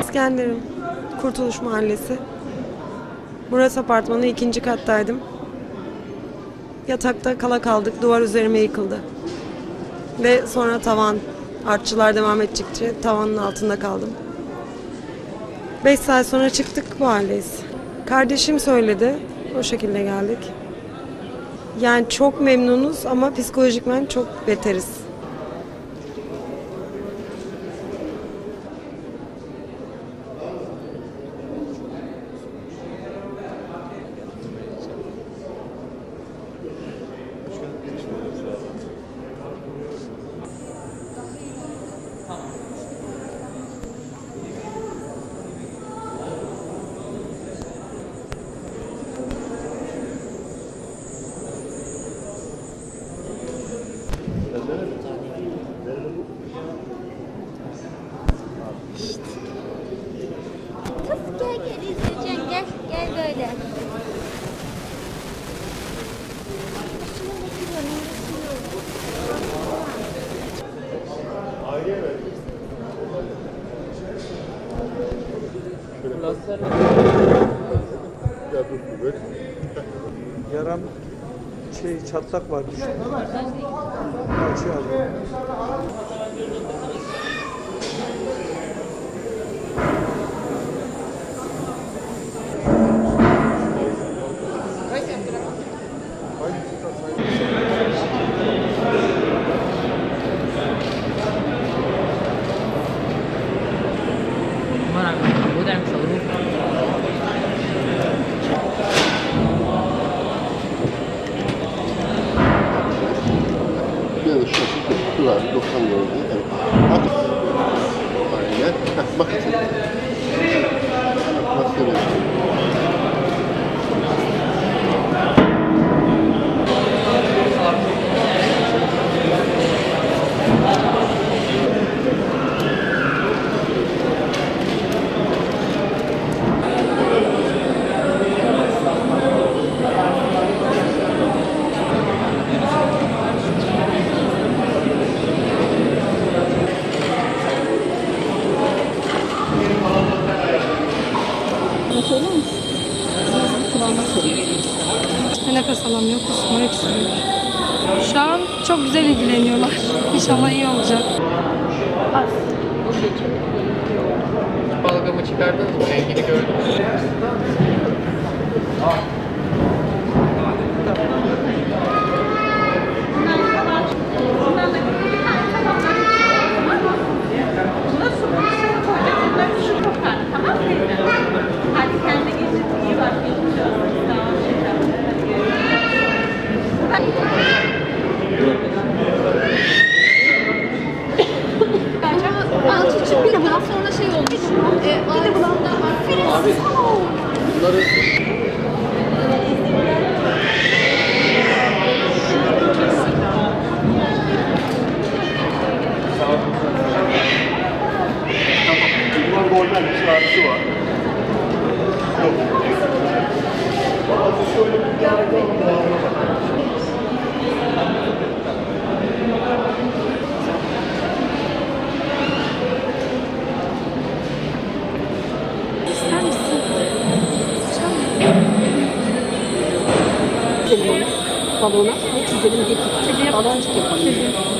İskenderun, Kurtuluş Mahallesi. Murat Apartmanı ikinci kattaydım. Yatakta kala kaldık, duvar üzerime yıkıldı. Ve sonra tavan, artçılar devam ettikçe tavanın altında kaldım. Beş saat sonra çıktık bu haldeyiz. Kardeşim söyledi, o şekilde geldik. Yani çok memnunuz ama psikolojikmen çok beteriz. Yaram şey çatlak var düşün. Açıyor Aynen. Heh, bak. Nasıl Nefes alamıyor, kusma, öksürüyor. Şu an çok güzel ilgileniyorlar. İnşallah iyi olacak. Balgamı çıkardınız mı? Rengini gördünüz mü? Bunları Bunlar normal bir şarkısı var. İster balona. Hep çizelim bir baloncuk yapalım. Nasıl